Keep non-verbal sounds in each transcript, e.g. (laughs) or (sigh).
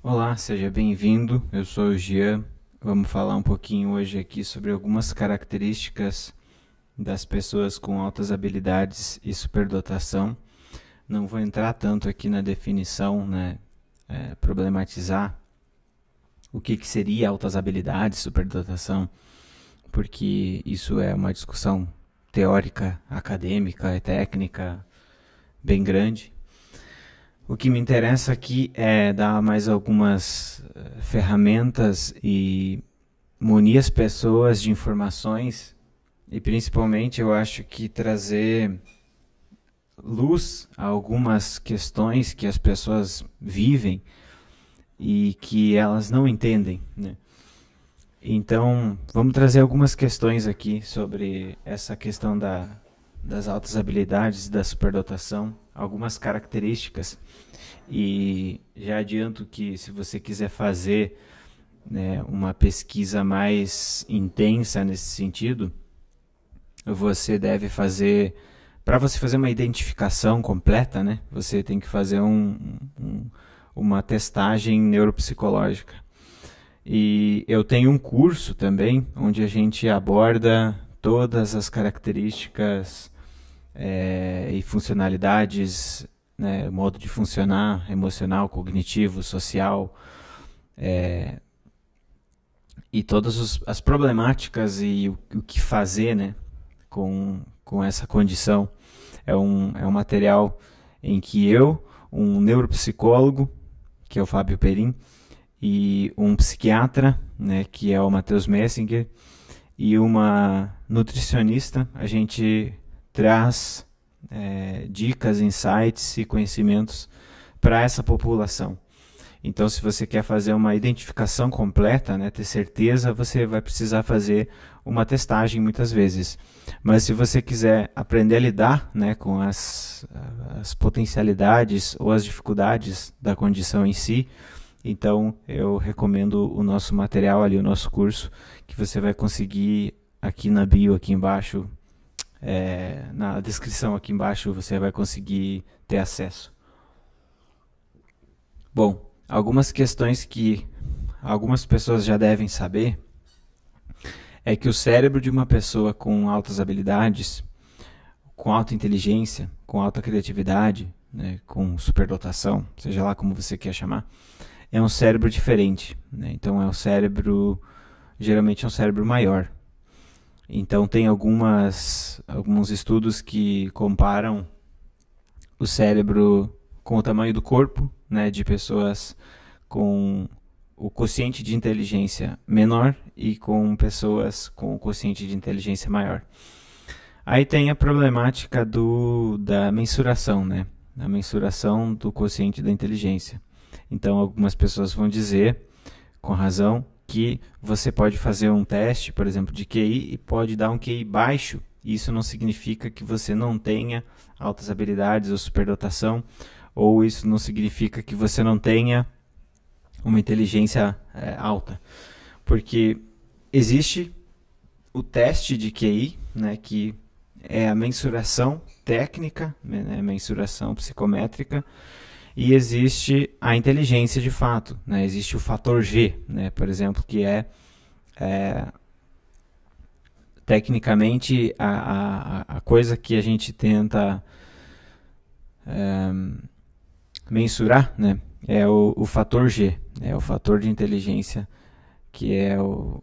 Olá, seja bem-vindo. Eu sou o Jean. Vamos falar um pouquinho hoje aqui sobre algumas características das pessoas com altas habilidades e superdotação. Não vou entrar tanto aqui na definição, né, é, problematizar o que, que seria altas habilidades, superdotação, porque isso é uma discussão teórica, acadêmica e técnica bem grande. O que me interessa aqui é dar mais algumas uh, ferramentas e munir as pessoas de informações e principalmente eu acho que trazer luz a algumas questões que as pessoas vivem e que elas não entendem. Né? Então, vamos trazer algumas questões aqui sobre essa questão da, das altas habilidades, da superdotação, algumas características. E já adianto que se você quiser fazer né, uma pesquisa mais intensa nesse sentido, você deve fazer para você fazer uma identificação completa, né? Você tem que fazer um, um, uma testagem neuropsicológica. E eu tenho um curso também onde a gente aborda todas as características é, e funcionalidades, né, modo de funcionar, emocional, cognitivo, social, é, e todas os, as problemáticas e o, o que fazer, né, com, com essa condição. É um, é um material em que eu, um neuropsicólogo, que é o Fábio Perim, e um psiquiatra, né, que é o Matheus Messinger, e uma nutricionista, a gente traz é, dicas, insights e conhecimentos para essa população. Então, se você quer fazer uma identificação completa, né, ter certeza, você vai precisar fazer uma testagem muitas vezes. Mas se você quiser aprender a lidar né, com as, as potencialidades ou as dificuldades da condição em si, então eu recomendo o nosso material ali, o nosso curso, que você vai conseguir aqui na bio, aqui embaixo, é, na descrição aqui embaixo, você vai conseguir ter acesso. Bom, algumas questões que algumas pessoas já devem saber é que o cérebro de uma pessoa com altas habilidades, com alta inteligência, com alta criatividade, né, com superdotação, seja lá como você quer chamar, é um cérebro diferente. Né? Então é um cérebro, geralmente é um cérebro maior. Então tem algumas, alguns estudos que comparam o cérebro com o tamanho do corpo né, de pessoas com o quociente de inteligência menor e com pessoas com o quociente de inteligência maior. Aí tem a problemática do, da mensuração, né? A mensuração do quociente da inteligência. Então, algumas pessoas vão dizer, com razão, que você pode fazer um teste, por exemplo, de QI e pode dar um QI baixo. Isso não significa que você não tenha altas habilidades ou superdotação, ou isso não significa que você não tenha uma inteligência é, alta. Porque existe o teste de QI, né, que é a mensuração técnica, né, mensuração psicométrica, e existe a inteligência de fato. Né, existe o fator G, né, por exemplo, que é, é tecnicamente a, a, a, coisa que a gente tenta é, mensurar, né, é o, o fator G, é o fator de inteligência que é o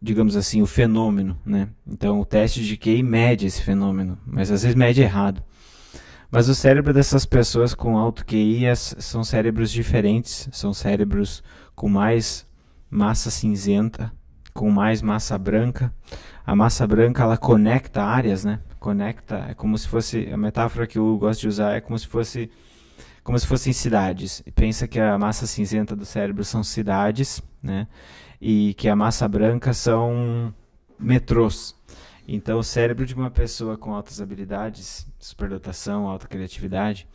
digamos assim, o fenômeno, né? Então o teste de QI mede esse fenômeno, mas às vezes mede errado. Mas o cérebro dessas pessoas com alto QI são cérebros diferentes, são cérebros com mais massa cinzenta, com mais massa branca. A massa branca ela conecta áreas, né? Conecta, é como se fosse a metáfora que eu gosto de usar é como se fosse como se fossem cidades. Pensa que a massa cinzenta do cérebro são cidades, né? E que a massa branca são metrôs. Então, o cérebro de uma pessoa com altas habilidades, superdotação, alta criatividade,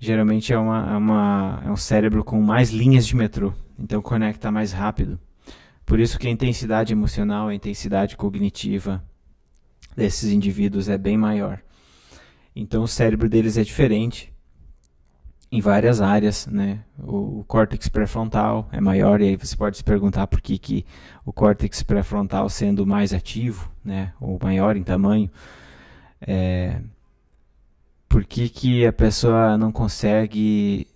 geralmente é, uma, é, uma, é um cérebro com mais linhas de metrô. Então, conecta mais rápido. Por isso que a intensidade emocional, a intensidade cognitiva desses indivíduos é bem maior. Então, o cérebro deles é diferente em várias áreas, né? O, o córtex pré-frontal é maior e aí você pode se perguntar por que, que o córtex pré-frontal sendo mais ativo, né? Ou maior em tamanho, é, por que, que a pessoa não consegue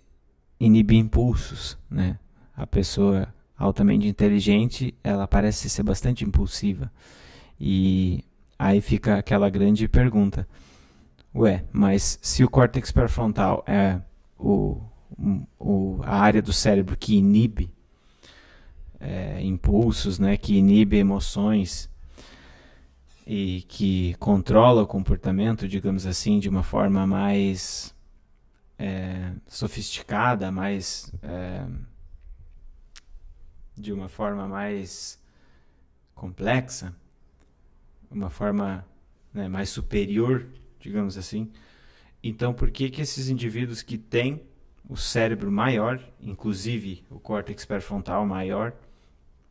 inibir impulsos, né? A pessoa altamente inteligente, ela parece ser bastante impulsiva. E aí fica aquela grande pergunta. Ué, mas se o córtex pré-frontal é o, o, a área do cérebro que inibe é, impulsos, né, que inibe emoções e que controla o comportamento, digamos assim, de uma forma mais é, sofisticada, mais é, de uma forma mais complexa, uma forma né, mais superior, digamos assim. Então, por que que esses indivíduos que têm o cérebro maior, inclusive o córtex pré-frontal maior,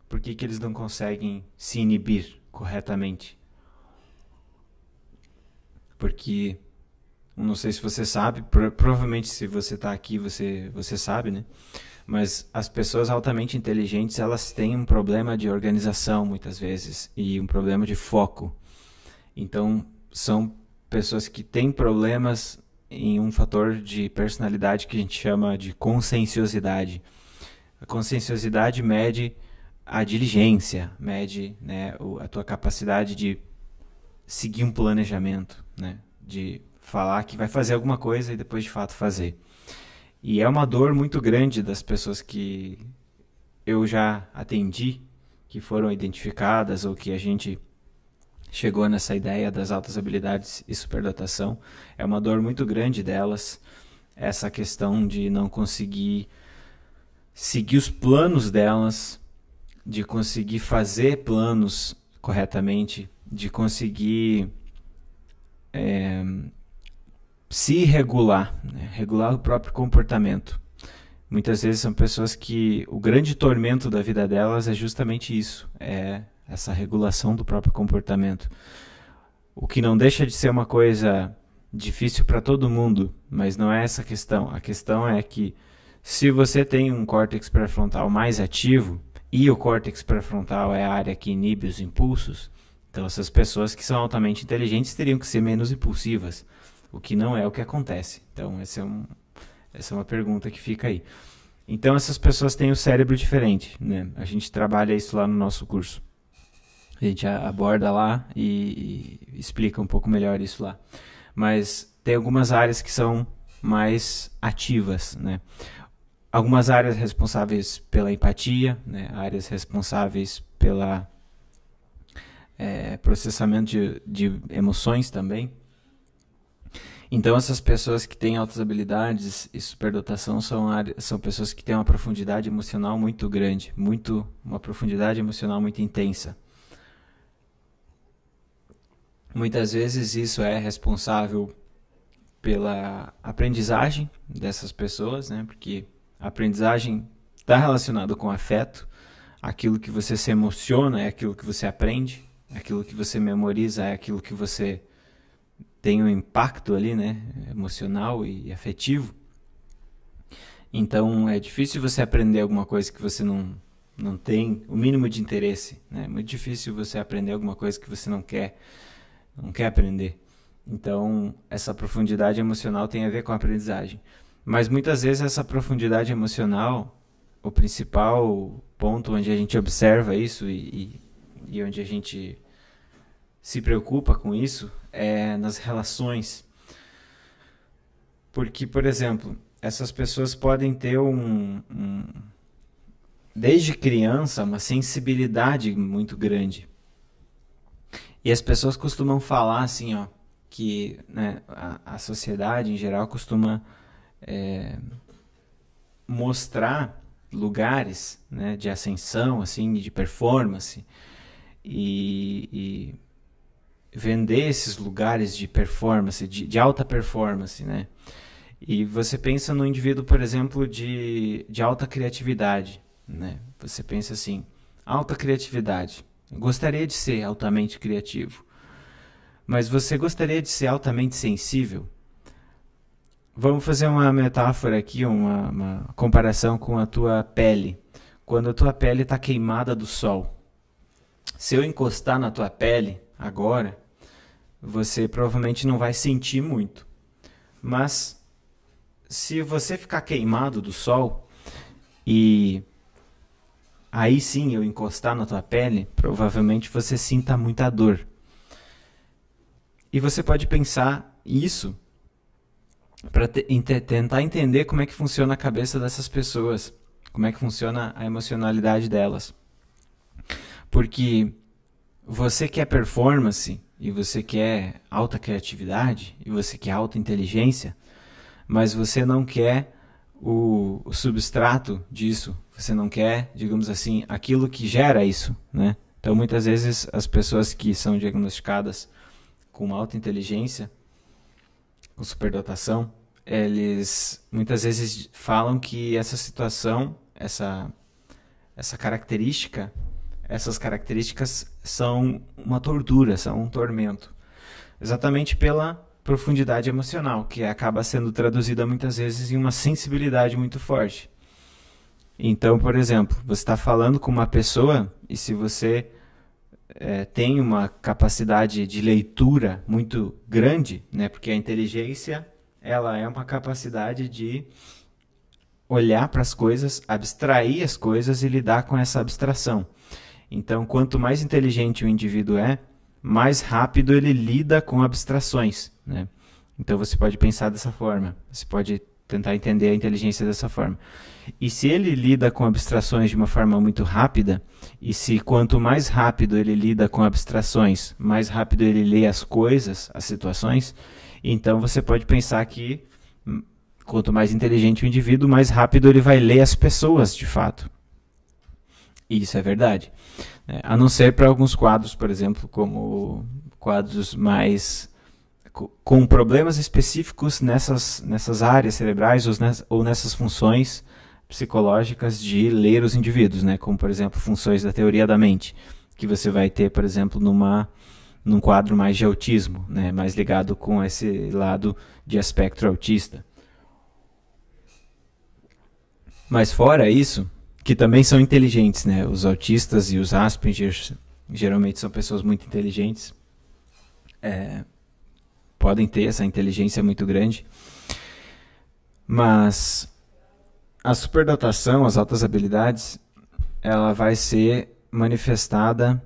por que que eles não conseguem se inibir corretamente? Porque não sei se você sabe, provavelmente se você está aqui você você sabe, né? Mas as pessoas altamente inteligentes elas têm um problema de organização muitas vezes e um problema de foco. Então são pessoas que têm problemas em um fator de personalidade que a gente chama de conscienciosidade. A conscienciosidade mede a diligência, mede né, a tua capacidade de seguir um planejamento, né, de falar que vai fazer alguma coisa e depois de fato fazer. E é uma dor muito grande das pessoas que eu já atendi, que foram identificadas ou que a gente chegou nessa ideia das altas habilidades e superdotação. É uma dor muito grande delas, essa questão de não conseguir seguir os planos delas, de conseguir fazer planos corretamente, de conseguir é, se regular, né? regular o próprio comportamento. Muitas vezes são pessoas que o grande tormento da vida delas é justamente isso, é essa regulação do próprio comportamento. O que não deixa de ser uma coisa difícil para todo mundo, mas não é essa a questão. A questão é que se você tem um córtex pré-frontal mais ativo, e o córtex pré-frontal é a área que inibe os impulsos, então essas pessoas que são altamente inteligentes teriam que ser menos impulsivas, o que não é o que acontece. Então essa é, um, essa é uma pergunta que fica aí. Então essas pessoas têm o cérebro diferente, né? A gente trabalha isso lá no nosso curso. A gente aborda lá e, explica um pouco melhor isso lá. Mas tem algumas áreas que são mais ativas, né? Algumas áreas responsáveis pela empatia, né? áreas responsáveis pela é, processamento de, de emoções também. Então essas pessoas que têm altas habilidades e superdotação são, são pessoas que têm uma profundidade emocional muito grande, muito uma profundidade emocional muito intensa. Muitas vezes isso é responsável pela aprendizagem dessas pessoas, né? Porque a aprendizagem está relacionada com afeto. Aquilo que você se emociona é aquilo que você aprende. Aquilo que você memoriza é aquilo que você tem um impacto ali, né? Emocional e afetivo. Então é difícil você aprender alguma coisa que você não, não tem o mínimo de interesse. Né? É muito difícil você aprender alguma coisa que você não quer não quer aprender. Então, essa profundidade emocional tem a ver com a aprendizagem. Mas muitas vezes essa profundidade emocional, o principal ponto onde a gente observa isso e, e, e onde a gente se preocupa com isso é nas relações. Porque, por exemplo, essas pessoas podem ter um, um desde criança uma sensibilidade muito grande e as pessoas costumam falar assim, ó, que né, a, a sociedade em geral costuma é, mostrar lugares né, de ascensão, assim, de performance e, e vender esses lugares de performance, de, de, alta performance, né? E você pensa no indivíduo, por exemplo, de, de alta criatividade, né? Você pensa assim, alta criatividade. Gostaria de ser altamente criativo. Mas você gostaria de ser altamente sensível? vamos fazer uma metáfora aqui, uma, uma comparação com a tua pele. Quando a tua pele está queimada do sol. Se eu encostar na tua pele agora, você provavelmente não vai sentir muito. Mas se você ficar queimado do sol e aí sim eu encostar na tua pele, provavelmente você sinta muita dor. E você pode pensar isso para te, tentar entender como é que funciona a cabeça dessas pessoas, como é que funciona a emocionalidade delas. Porque você quer performance e você quer alta criatividade e você quer alta inteligência, mas você não quer o, o, substrato disso, você não quer, digamos assim, aquilo que gera isso, né? Então, muitas vezes as pessoas que são diagnosticadas com alta inteligência, com superdotação, eles muitas vezes falam que essa situação, essa essa característica, essas características são uma tortura, são um tormento. Exatamente pela profundidade emocional, que acaba sendo traduzida muitas vezes em uma sensibilidade muito forte. Então, por exemplo, você está falando com uma pessoa e se você é, tem uma capacidade de leitura muito grande, né? Porque a inteligência ela é uma capacidade de olhar para as coisas, abstrair as coisas e lidar com essa abstração. Então, quanto mais inteligente o indivíduo é, mais rápido ele lida com abstrações. Né? Então você pode pensar dessa forma. Você pode tentar entender a inteligência dessa forma. E se ele lida com abstrações de uma forma muito rápida, e se quanto mais rápido ele lida com abstrações, mais rápido ele lê as coisas, as situações, então você pode pensar que hum, quanto mais inteligente o indivíduo, mais rápido ele vai ler as pessoas de fato. E isso é verdade. É, a não ser para alguns quadros, por exemplo, como quadros mais com problemas específicos nessas, nessas áreas cerebrais ou, ness, ou nessas funções psicológicas de ler os indivíduos, né? como por exemplo funções da teoria da mente, que você vai ter, por exemplo, numa, num quadro mais de autismo, né? mais ligado com esse lado de espectro autista. Mas fora isso, que também são inteligentes, né? Os autistas e os Asperger geralmente são pessoas muito inteligentes. É, podem ter essa inteligência muito grande. Mas a superdotação, as altas habilidades, ela vai ser manifestada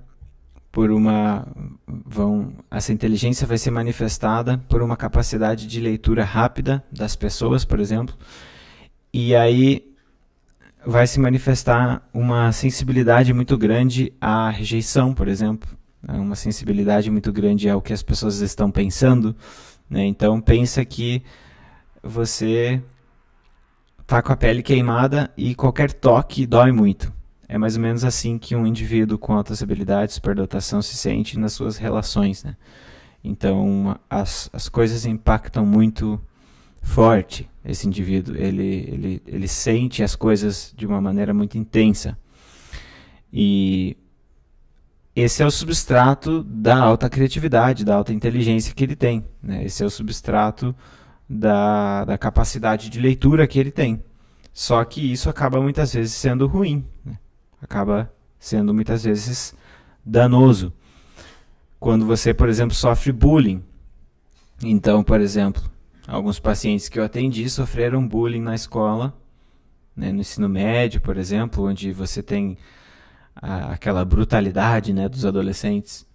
por uma vão essa inteligência vai ser manifestada por uma capacidade de leitura rápida das pessoas, por exemplo. E aí vai se manifestar uma sensibilidade muito grande à rejeição, por exemplo, né? uma sensibilidade muito grande ao que as pessoas estão pensando. Né? Então pensa que você está com a pele queimada e qualquer toque dói muito. É mais ou menos assim que um indivíduo com altas habilidades, superdotação, se sente nas suas relações. Né? Então as, as coisas impactam muito forte esse indivíduo. Ele, ele, ele sente as coisas de uma maneira muito intensa. E esse é o substrato da alta criatividade, da alta inteligência que ele tem. Né? Esse é o substrato da, da capacidade de leitura que ele tem. Só que isso acaba muitas vezes sendo ruim. Né? Acaba sendo muitas vezes danoso. Quando você, por exemplo, sofre bullying. Então, por exemplo, Alguns pacientes que eu atendi sofreram bullying na escola, né, no ensino médio, por exemplo, onde você tem a, aquela brutalidade né, dos adolescentes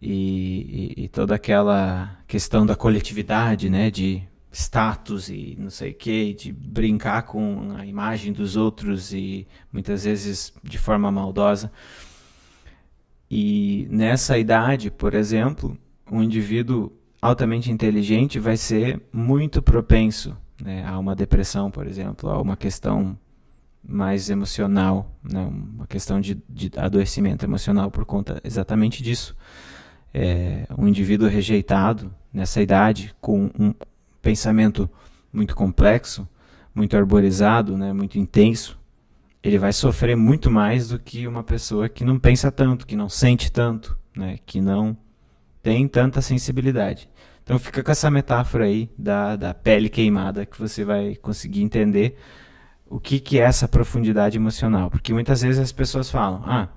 e, e, e, toda aquela questão da coletividade, né, de status e não sei o que, de brincar com a imagem dos outros e muitas vezes de forma maldosa. E nessa idade, por exemplo, um indivíduo altamente inteligente vai ser muito propenso né, a uma depressão, por exemplo, a uma questão mais emocional, né, uma questão de, de adoecimento emocional por conta exatamente disso. É, um indivíduo rejeitado nessa idade, com um pensamento muito complexo, muito arborizado, né, muito intenso, ele vai sofrer muito mais do que uma pessoa que não pensa tanto, que não sente tanto, né, que não tem tanta sensibilidade. Então fica com essa metáfora aí da, da pele queimada que você vai conseguir entender o que, que é essa profundidade emocional. Porque muitas vezes as pessoas falam, ah,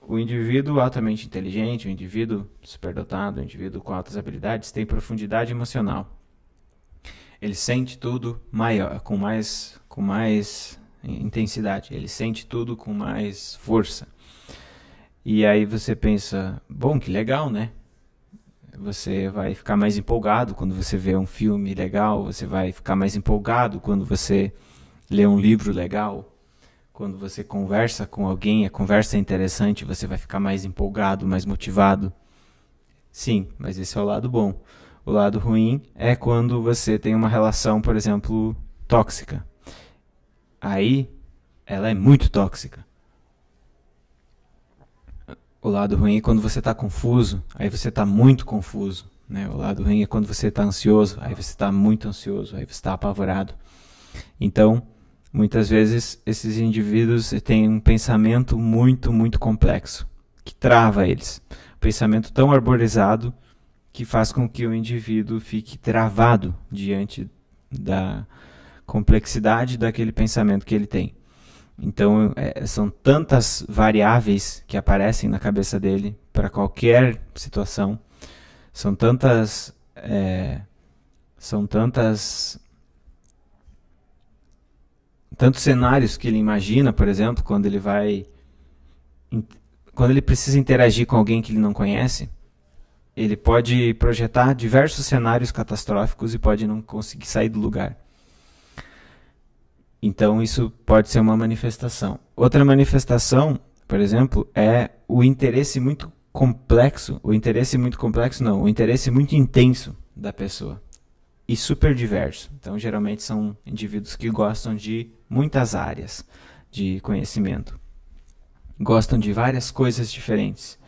o indivíduo altamente inteligente, o indivíduo superdotado, o indivíduo com altas habilidades tem profundidade emocional. Ele sente tudo maior, com mais, com mais intensidade. Ele sente tudo com mais força. E aí você pensa, bom, que legal, né? Você vai ficar mais empolgado quando você vê um filme legal, você vai ficar mais empolgado quando você lê um livro legal, quando você conversa com alguém, a conversa é interessante, você vai ficar mais empolgado, mais motivado. Sim, mas esse é o lado bom. O lado ruim é quando você tem uma relação, por exemplo, tóxica. Aí ela é muito tóxica. O lado ruim é quando você está confuso, aí você está muito confuso. Né? O lado ruim é quando você está ansioso, aí você está muito ansioso, aí você está apavorado. Então, muitas vezes esses indivíduos têm um pensamento muito, muito complexo, que trava eles. Um pensamento tão arborizado que faz com que o indivíduo fique travado diante da complexidade daquele pensamento que ele tem. Então, é, são tantas variáveis que aparecem na cabeça dele para qualquer situação. São tantas. É, são tantas. Tantos cenários que ele imagina, por exemplo, quando ele vai. Quando ele precisa interagir com alguém que ele não conhece, ele pode projetar diversos cenários catastróficos e pode não conseguir sair do lugar. Então isso pode ser uma manifestação. Outra manifestação, por exemplo, é o interesse muito complexo, o interesse muito complexo não, o interesse muito intenso da pessoa e super diverso. Então geralmente são indivíduos que gostam de muitas áreas de conhecimento. Gostam de várias coisas diferentes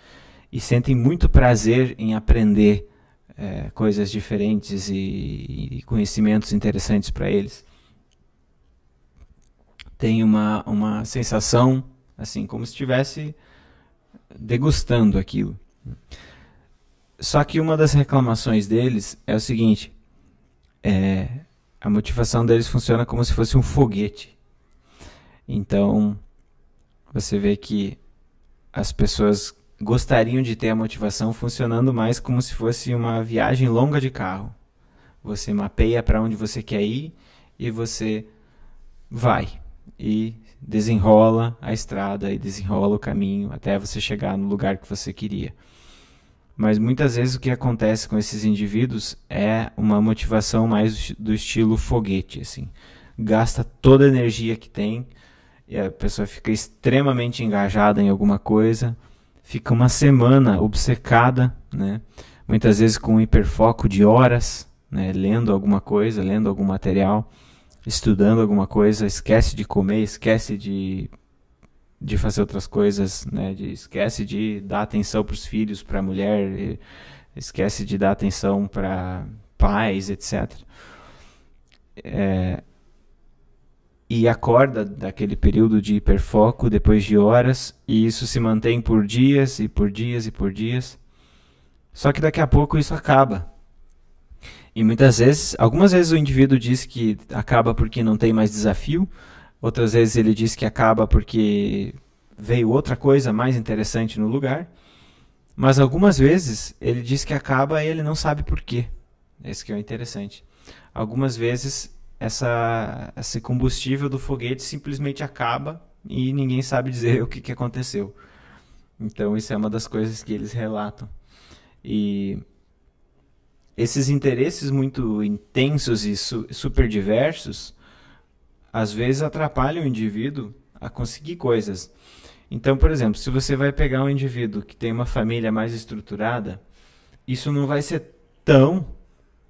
e sentem muito prazer em aprender é, coisas diferentes e, e conhecimentos interessantes para eles tem uma, uma sensação, assim, como se estivesse degustando aquilo. Só que uma das reclamações deles é o seguinte: é, a motivação deles funciona como se fosse um foguete. Então, você vê que as pessoas gostariam de ter a motivação funcionando mais como se fosse uma viagem longa de carro. Você mapeia para onde você quer ir e você vai e desenrola a estrada e desenrola o caminho até você chegar no lugar que você queria. Mas muitas vezes o que acontece com esses indivíduos é uma motivação mais do estilo foguete, assim. Gasta toda a energia que tem e a pessoa fica extremamente engajada em alguma coisa, fica uma semana obcecada, né? Muitas vezes com um hiperfoco de horas, né? lendo alguma coisa, lendo algum material estudando alguma coisa, esquece de comer, esquece de, de fazer outras coisas, né? De, esquece de dar atenção para os filhos, para a mulher, esquece de dar atenção para pais, etc. É, e acorda daquele período de hiperfoco depois de horas, e isso se mantém por dias e por dias e por dias. Só que daqui a pouco isso acaba. E muitas vezes, algumas vezes o indivíduo diz que acaba porque não tem mais desafio, outras vezes ele diz que acaba porque veio outra coisa mais interessante no lugar, mas algumas vezes ele diz que acaba e ele não sabe por quê. Esse que é o interessante. Algumas vezes essa, esse combustível do foguete simplesmente acaba e ninguém sabe dizer (laughs) o que, que aconteceu. Então isso é uma das coisas que eles relatam. E esses interesses muito intensos e su super diversos às vezes atrapalham o indivíduo a conseguir coisas. Então, por exemplo, se você vai pegar um indivíduo que tem uma família mais estruturada, isso não vai ser tão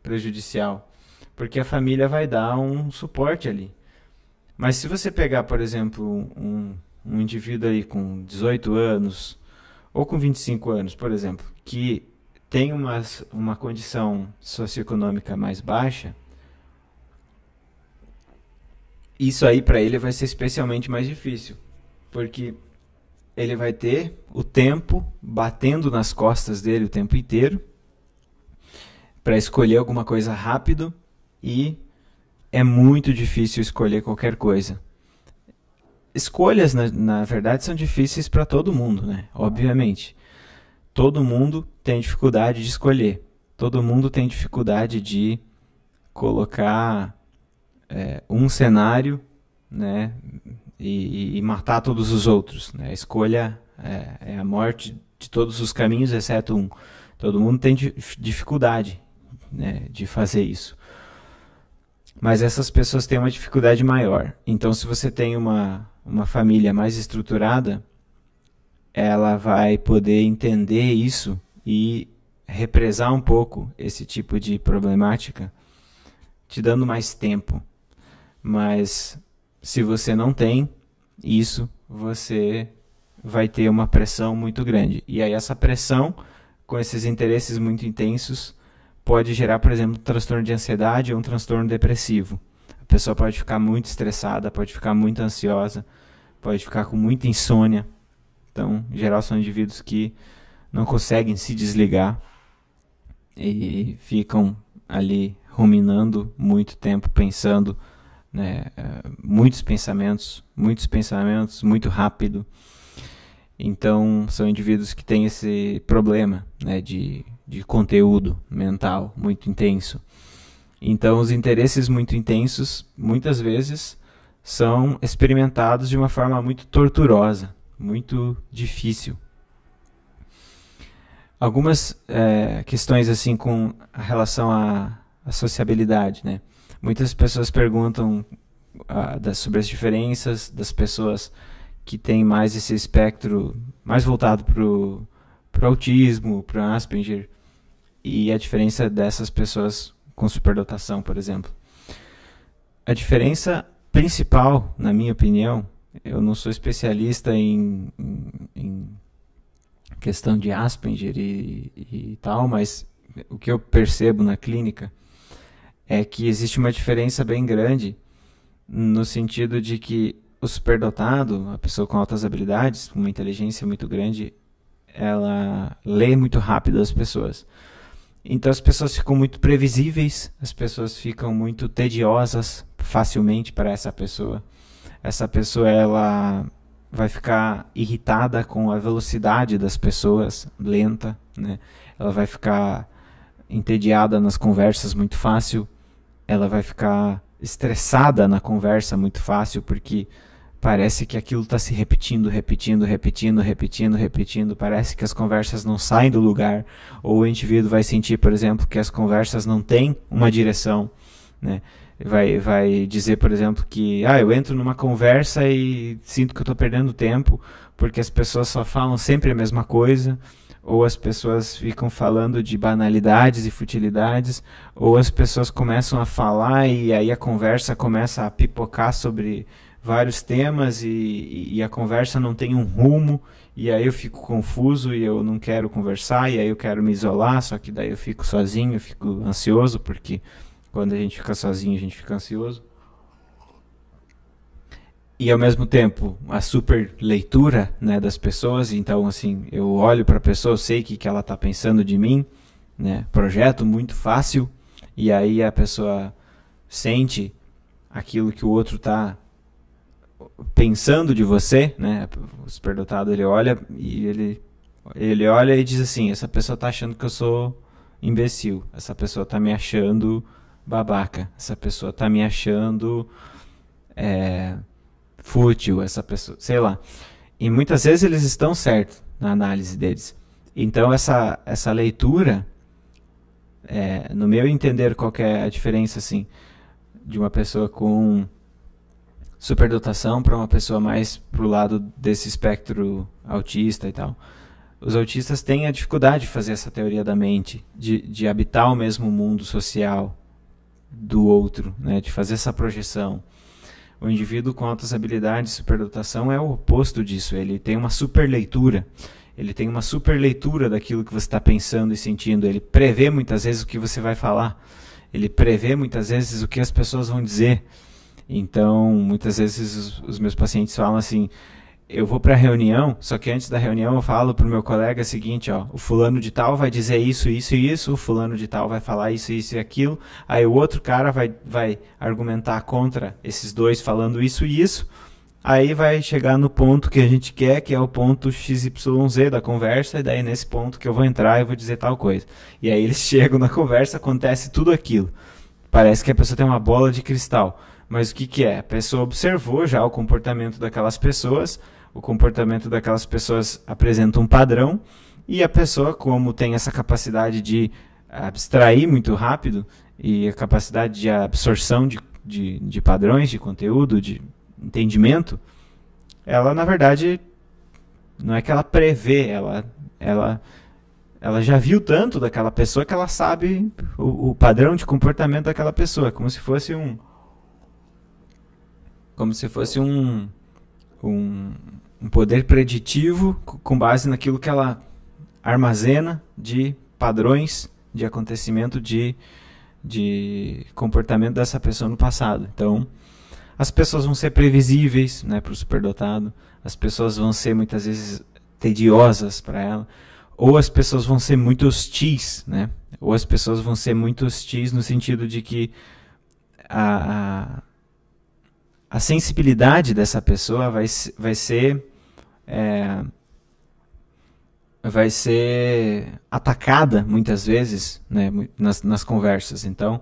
prejudicial, porque a família vai dar um suporte ali. Mas se você pegar, por exemplo, um, um indivíduo aí com 18 anos ou com 25 anos, por exemplo, que tem uma, uma condição socioeconômica mais baixa, isso aí para ele vai ser especialmente mais difícil, porque ele vai ter o tempo batendo nas costas dele o tempo inteiro, para escolher alguma coisa rápido e é muito difícil escolher qualquer coisa. Escolhas, na, na verdade, são difíceis para todo mundo, né? Obviamente. Todo mundo tem dificuldade de escolher. Todo mundo tem dificuldade de colocar é, um cenário né, e, e, matar todos os outros. Né? A escolha é, é, a morte de todos os caminhos, exceto um. Todo mundo tem dificuldade né, de fazer isso. Mas essas pessoas têm uma dificuldade maior. Então, se você tem uma, uma família mais estruturada, ela vai poder entender isso e represar um pouco esse tipo de problemática, te dando mais tempo. Mas se você não tem isso, você vai ter uma pressão muito grande. E aí essa pressão, com esses interesses muito intensos, pode gerar, por exemplo, um transtorno de ansiedade ou um transtorno depressivo. A pessoa pode ficar muito estressada, pode ficar muito ansiosa, pode ficar com muita insônia. Então, em geral, são indivíduos que não conseguem se desligar e ficam ali ruminando muito tempo, pensando né, uh, muitos pensamentos, muitos pensamentos, muito rápido. Então, são indivíduos que têm esse problema né, de, de conteúdo mental muito intenso. Então, os interesses muito intensos, muitas vezes, são experimentados de uma forma muito torturosa, muito difícil. Algumas é, questões assim com relação à, à sociabilidade, né? Muitas pessoas perguntam uh, das, sobre as diferenças das pessoas que têm mais esse espectro mais voltado para o autismo, para Asperger, e a diferença dessas pessoas com superdotação, por exemplo. A diferença principal, na minha opinião, eu não sou especialista em, em, em questão de Asperger e, e tal, mas o que eu percebo na clínica é que existe uma diferença bem grande no sentido de que o superdotado, a pessoa com altas habilidades, uma inteligência muito grande, ela lê muito rápido as pessoas. Então as pessoas ficam muito previsíveis, as pessoas ficam muito tediosas facilmente para essa pessoa. Essa pessoa ela vai ficar irritada com a velocidade das pessoas, lenta, né? Ela vai ficar entediada nas conversas muito fácil ela vai ficar estressada na conversa muito fácil porque parece que aquilo está se repetindo, repetindo, repetindo, repetindo, repetindo. Parece que as conversas não saem do lugar. Ou o indivíduo vai sentir, por exemplo, que as conversas não têm uma direção. Né? Vai, vai dizer, por exemplo, que ah, eu entro numa conversa e sinto que eu estou perdendo tempo porque as pessoas só falam sempre a mesma coisa ou as pessoas ficam falando de banalidades e futilidades, ou as pessoas começam a falar e aí a conversa começa a pipocar sobre vários temas e, e, a conversa não tem um rumo, e aí eu fico confuso e eu não quero conversar, e aí eu quero me isolar, só que daí eu fico sozinho, eu fico ansioso, porque quando a gente fica sozinho a gente fica ansioso e ao mesmo tempo a super leitura né, das pessoas. Então, assim, eu olho para a pessoa, eu sei que que ela está pensando de mim, né? Projeto muito fácil e aí a pessoa sente aquilo que o outro está pensando de você, né? O superdotado ele olha e ele ele olha e diz assim: essa pessoa está achando que eu sou imbecil, essa pessoa está me achando babaca, essa pessoa está me achando é, fútil, essa pessoa, sei lá. E muitas vezes eles estão certos na análise deles. Então essa, essa leitura, é, no meu entender, qual é a diferença assim de uma pessoa com superdotação para uma pessoa mais pro lado desse espectro autista e tal. Os autistas têm a dificuldade de fazer essa teoria da mente, de, de habitar o mesmo mundo social do outro, né, de fazer essa projeção. O indivíduo com altas habilidades de superdotação é o oposto disso. Ele tem uma super leitura. Ele tem uma super leitura daquilo que você está pensando e sentindo. Ele prevê muitas vezes o que você vai falar. Ele prevê muitas vezes o que as pessoas vão dizer. Então, muitas vezes os, os meus pacientes falam assim: eu vou para a reunião, só que antes da reunião eu falo pro meu colega o seguinte, ó, o fulano de tal vai dizer isso, isso e isso, o fulano de tal vai falar isso, isso e aquilo, aí o outro cara vai, vai argumentar contra esses dois falando isso e isso, aí vai chegar no ponto que a gente quer, que é o ponto XYZ da conversa, e daí nesse ponto que eu vou entrar eu vou dizer tal coisa. E aí eles (laughs) chegam na conversa, acontece tudo aquilo. Parece que a pessoa tem uma bola de cristal. Mas o que, que é? A pessoa observou já o comportamento daquelas pessoas, o comportamento daquelas pessoas apresenta um padrão, e a pessoa, como tem essa capacidade de abstrair muito rápido e a capacidade de absorção de, de, de padrões, de conteúdo, de entendimento, ela na verdade não é que ela prevê, ela, ela, ela já viu tanto daquela pessoa que ela sabe o, o padrão de comportamento daquela pessoa, como se fosse um como se fosse um, um, um poder preditivo com base naquilo que ela armazena de padrões de acontecimento de, de comportamento dessa pessoa no passado. Então, as pessoas vão ser previsíveis né, para o superdotado, as pessoas vão ser muitas vezes tediosas para ela, ou as pessoas vão ser muito hostis, né? ou as pessoas vão ser muito hostis no sentido de que a, a a sensibilidade dessa pessoa vai, vai ser é, vai ser atacada muitas vezes né, nas, nas conversas. Então,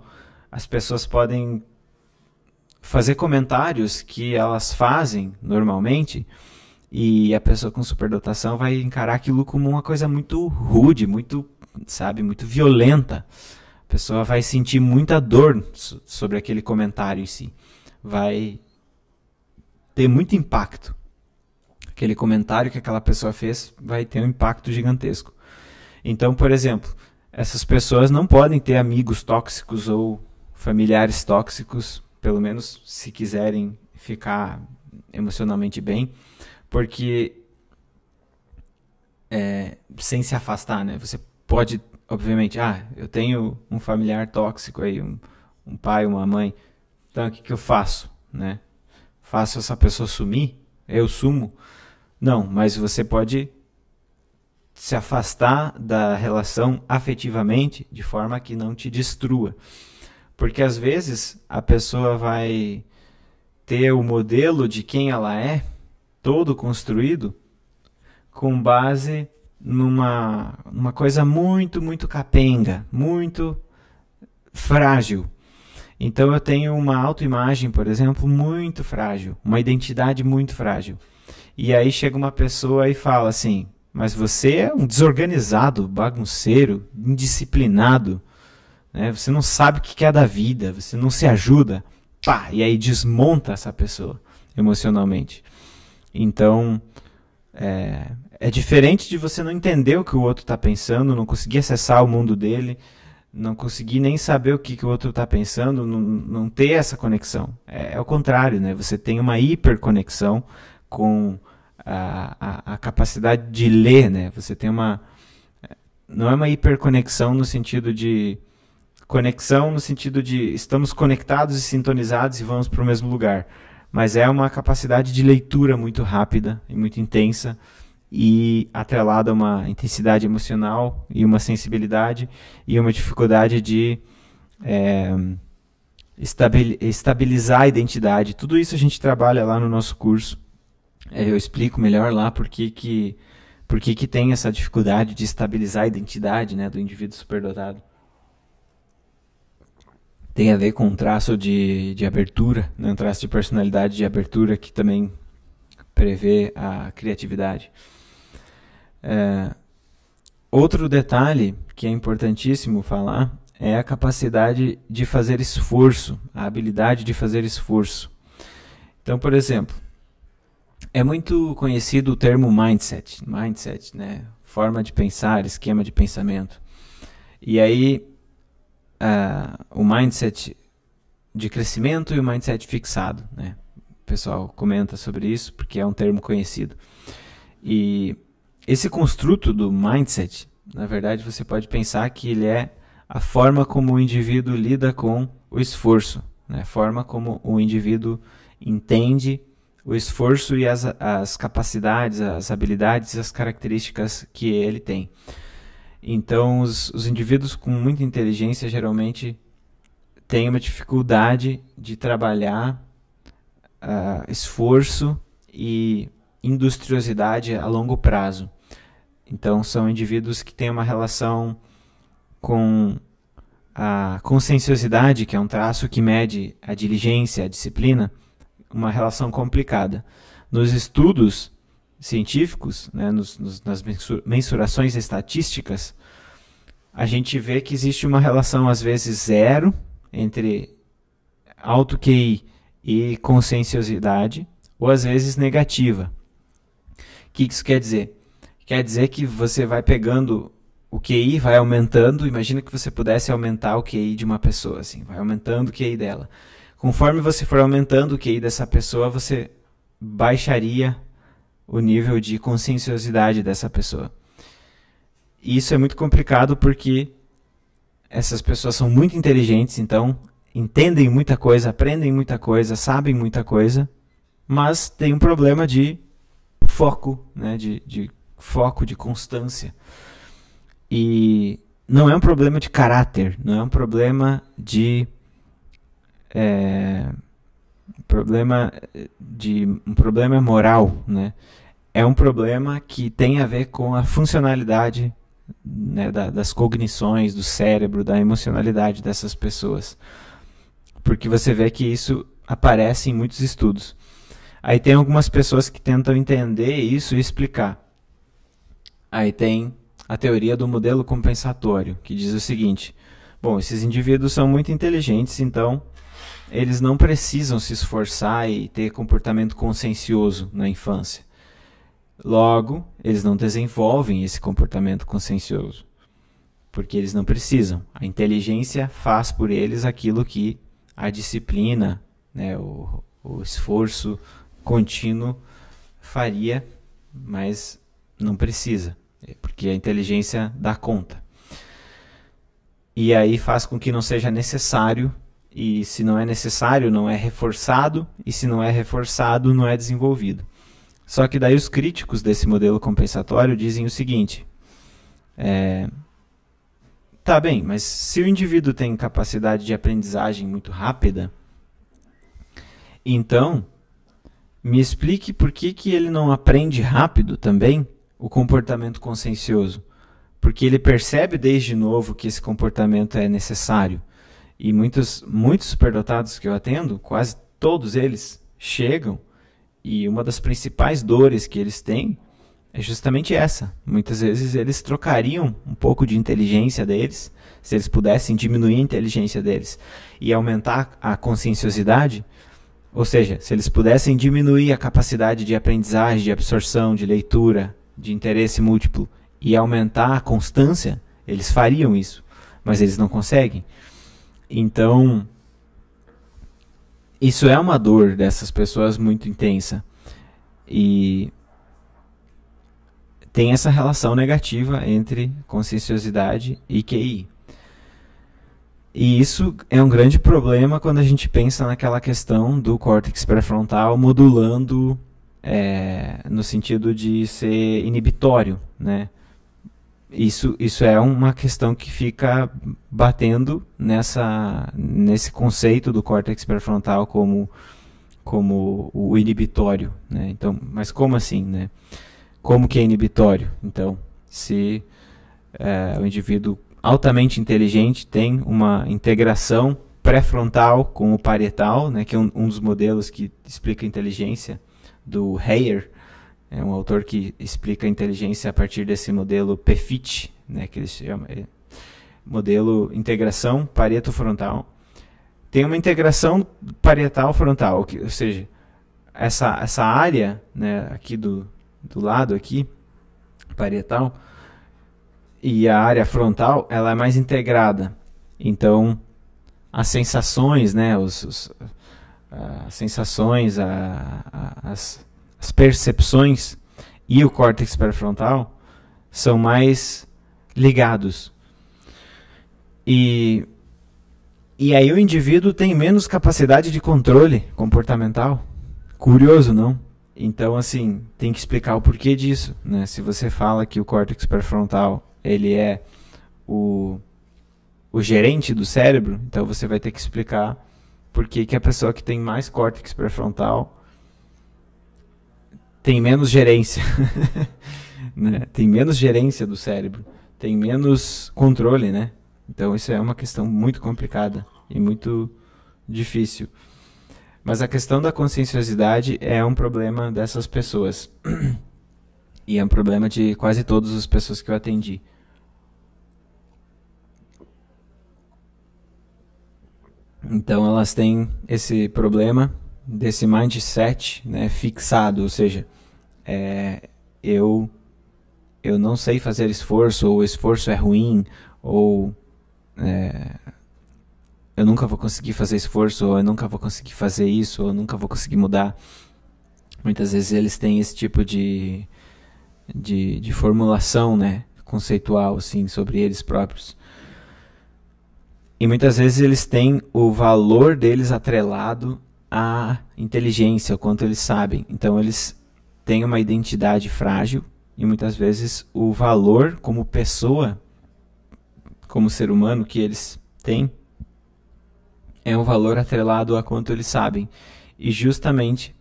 as pessoas podem fazer comentários que elas fazem normalmente e a pessoa com superdotação vai encarar aquilo como uma coisa muito rude, muito, sabe, muito violenta. A pessoa vai sentir muita dor sobre aquele comentário em si. Vai ter muito impacto. Aquele comentário que aquela pessoa fez vai ter um impacto gigantesco. Então, por exemplo, essas pessoas não podem ter amigos tóxicos ou familiares tóxicos, pelo menos se quiserem ficar emocionalmente bem, porque é, sem se afastar, né? Você pode, obviamente, ah, eu tenho um familiar tóxico aí, um, um pai, uma mãe, então o que, que eu faço, né? Faço essa pessoa sumir, eu sumo. Não, mas você pode se afastar da relação afetivamente de forma que não te destrua. Porque às vezes a pessoa vai ter o modelo de quem ela é todo construído com base numa uma coisa muito, muito capenga, muito frágil. Então eu tenho uma autoimagem, por exemplo, muito frágil, uma identidade muito frágil. E aí chega uma pessoa e fala assim: Mas você é um desorganizado, bagunceiro, indisciplinado, né? você não sabe o que é da vida, você não se ajuda. Pá! E aí desmonta essa pessoa emocionalmente. Então é, é diferente de você não entender o que o outro está pensando, não conseguir acessar o mundo dele não conseguir nem saber o que, que o outro está pensando, não, não ter essa conexão. É, é, o contrário, né? Você tem uma hiperconexão com a, a, a, capacidade de ler, né? Você tem uma... Não é uma hiperconexão no sentido de... Conexão no sentido de estamos conectados e sintonizados e vamos para o mesmo lugar. Mas é uma capacidade de leitura muito rápida e muito intensa e atrelado a uma intensidade emocional e uma sensibilidade e uma dificuldade de é, estabilizar a identidade. Tudo isso a gente trabalha lá no nosso curso. É, eu explico melhor lá por que, que, por que, que tem essa dificuldade de estabilizar a identidade né, do indivíduo superdotado. Tem a ver com um traço de, de abertura, né, um traço de personalidade de abertura que também prevê a criatividade. É, outro detalhe que é importantíssimo falar é a capacidade de fazer esforço, a habilidade de fazer esforço. Então, por exemplo, é muito conhecido o termo mindset, mindset, né? Forma de pensar, esquema de pensamento. E aí, uh, o mindset de crescimento e o mindset fixado, né? O pessoal comenta sobre isso porque é um termo conhecido. E esse construto do mindset, na verdade, você pode pensar que ele é a forma como o indivíduo lida com o esforço, né? a forma como o indivíduo entende o esforço e as, as capacidades, as habilidades, as características que ele tem. Então, os, os indivíduos com muita inteligência geralmente têm uma dificuldade de trabalhar uh, esforço e industriosidade a longo prazo. Então, são indivíduos que têm uma relação com a conscienciosidade, que é um traço que mede a diligência, a disciplina, uma relação complicada. Nos estudos científicos, né, nos, nos, nas mensurações estatísticas, a gente vê que existe uma relação, às vezes, zero entre alto QI e conscienciosidade, ou às vezes negativa. O que isso quer dizer? Quer dizer que você vai pegando o QI, vai aumentando. Imagina que você pudesse aumentar o QI de uma pessoa, assim, vai aumentando o QI dela. Conforme você for aumentando o QI dessa pessoa, você baixaria o nível de conscienciosidade dessa pessoa. E isso é muito complicado porque essas pessoas são muito inteligentes, então entendem muita coisa, aprendem muita coisa, sabem muita coisa, mas tem um problema de foco, né, de, de foco, de constância. E não é um problema de caráter, não é um problema de é, problema de um problema moral, né? É um problema que tem a ver com a funcionalidade né, da, das cognições, do cérebro, da emocionalidade dessas pessoas. Porque você vê que isso aparece em muitos estudos. Aí tem algumas pessoas que tentam entender isso e explicar. Aí tem a teoria do modelo compensatório, que diz o seguinte: bom, esses indivíduos são muito inteligentes, então eles não precisam se esforçar e ter comportamento consciencioso na infância. Logo, eles não desenvolvem esse comportamento consciencioso, porque eles não precisam. A inteligência faz por eles aquilo que a disciplina, né, o, o esforço contínuo faria, mas não precisa, porque a inteligência dá conta. E aí faz com que não seja necessário, e se não é necessário, não é reforçado, e se não é reforçado, não é desenvolvido. Só que daí os críticos desse modelo compensatório dizem o seguinte: é, tá bem, mas se o indivíduo tem capacidade de aprendizagem muito rápida, então me explique por que, que ele não aprende rápido também o comportamento consciencioso. Porque ele percebe desde novo que esse comportamento é necessário. E muitos, muitos superdotados que eu atendo, quase todos eles, chegam e uma das principais dores que eles têm é justamente essa. Muitas vezes eles trocariam um pouco de inteligência deles, se eles pudessem diminuir a inteligência deles e aumentar a conscienciosidade, ou seja, se eles pudessem diminuir a capacidade de aprendizagem, de absorção, de leitura, de interesse múltiplo e aumentar a constância, eles fariam isso, mas eles não conseguem. Então, isso é uma dor dessas pessoas muito intensa. E tem essa relação negativa entre conscienciosidade e QI. E isso é um grande problema quando a gente pensa naquela questão do córtex pré-frontal modulando é, no sentido de ser inibitório, né? Isso, isso é uma questão que fica batendo nessa, nesse conceito do córtex pré-frontal como, como o inibitório, né? Então, mas como assim, né? Como que é inibitório? Então, se é, o indivíduo altamente inteligente tem uma integração pré-frontal com o parietal, né, que é um, um, dos modelos que explica a inteligência do Heyer, é um autor que explica a inteligência a partir desse modelo PFIT, né, que eles chamam é, modelo integração parieto-frontal. Tem uma integração parietal-frontal, ou seja, essa, essa área né, aqui do, do lado aqui, parietal, e a área frontal ela é mais integrada. Então, as sensações, né, os, os as sensações, a, a, as, as percepções e o córtex pré-frontal são mais ligados. E, e aí o indivíduo tem menos capacidade de controle comportamental Curioso, não? Então, assim, tem que explicar o porquê disso, né? Se você fala que o córtex pré-frontal, ele é o, o gerente do cérebro, então você vai ter que explicar por que, que a pessoa que tem mais córtex pré-frontal tem menos gerência, (laughs) né? Tem menos gerência do cérebro, tem menos controle, né? Então isso é uma questão muito complicada e muito difícil. Mas a questão da conscienciosidade é um problema dessas pessoas. (clears throat) e é um problema de quase todas as pessoas que eu atendi. Então elas têm esse problema desse mindset né, fixado, ou seja, é, eu eu não sei fazer esforço, ou o esforço é ruim, ou é, eu nunca vou conseguir fazer esforço, ou eu nunca vou conseguir fazer isso, ou eu nunca vou conseguir mudar. Muitas vezes eles têm esse tipo de, de, de formulação né, conceitual assim, sobre eles próprios. E muitas vezes eles têm o valor deles atrelado à inteligência, o quanto eles sabem. Então eles têm uma identidade frágil e muitas vezes o valor como pessoa, como ser humano que eles têm, é um valor atrelado a quanto eles sabem. E justamente,